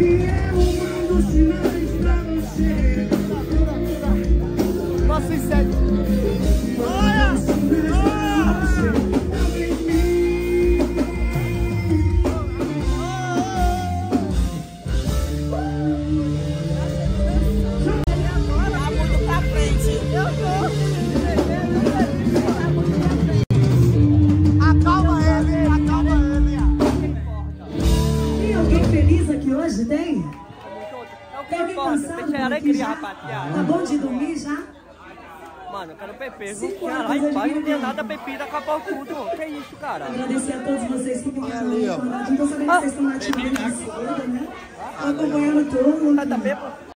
E eu mando sinais pra você. Feliz aqui hoje? Tem? É o que Tem alguém cansado aqui alegria, já? rapaziada. Tá bom de dormir já? Mano, eu quero beber, Cinco viu? Lá embaixo não tem nada, bebida, acabou tudo. Que isso, cara? Agradecer a todos vocês que ali, ó. Tô sabendo que vocês estão na segunda, né? Tô acompanhando tudo. Tá bêbado?